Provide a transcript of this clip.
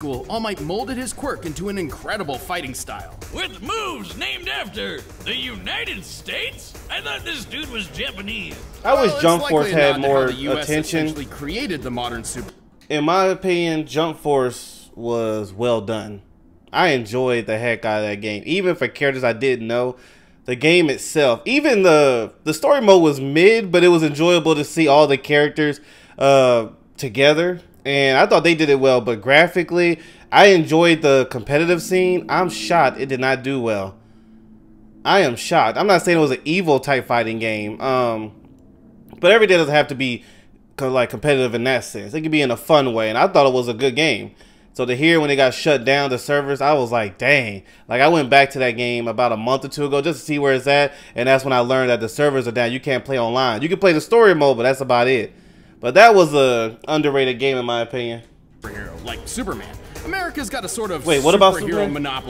school, All Might molded his quirk into an incredible fighting style. With moves named after the United States? I thought this dude was Japanese. I wish Well, Jump Force likely a nod had more the US attention. essentially created the modern super. In my opinion, Jump Force was well done. I enjoyed the heck out of that game, even for characters I didn't know. The game itself, even the the story mode was mid, but it was enjoyable to see all the characters uh, together, and I thought they did it well. But graphically, I enjoyed the competitive scene. I'm shocked it did not do well. I am shocked. I'm not saying it was an EVO type fighting game. Um, but every day doesn't have to be like competitive in that sense. It could be in a fun way, and I thought it was a good game. So to hear when it got shut down the servers, I was like, dang. Like I went back to that game about a month or two ago just to see where it's at, and that's when I learned that the servers are down. You can't play online. You can play the story mode, but that's about it. But that was a underrated game in my opinion. superhero like Superman. America's got a sort of Wait, what about superhero Superman? monopoly.